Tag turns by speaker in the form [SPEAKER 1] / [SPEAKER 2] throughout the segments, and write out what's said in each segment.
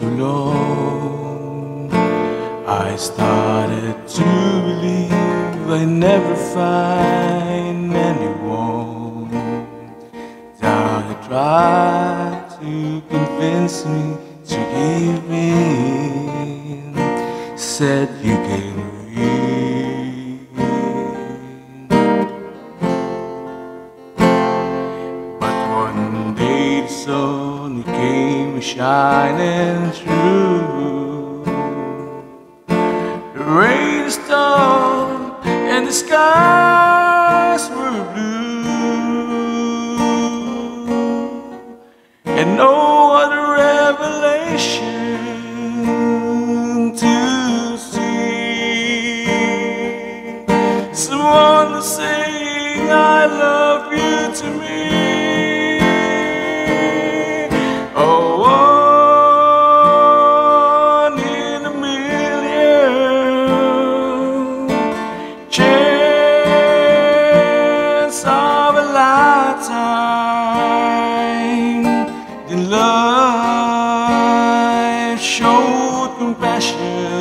[SPEAKER 1] alone. I started to believe I never find anyone. Down tried to convince me to give in. Said you came. The sun came shining through. The rain and the skies Life showed compassion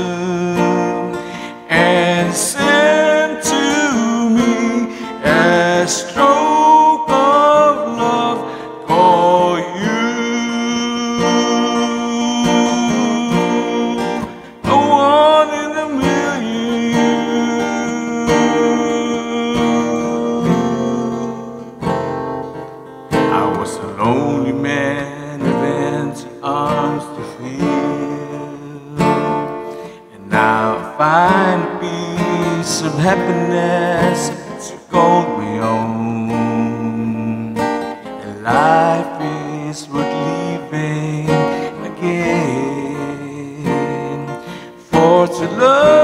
[SPEAKER 1] to fill, and now I find a piece of happiness. To call my own. And life is worth living again, for to love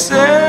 [SPEAKER 1] and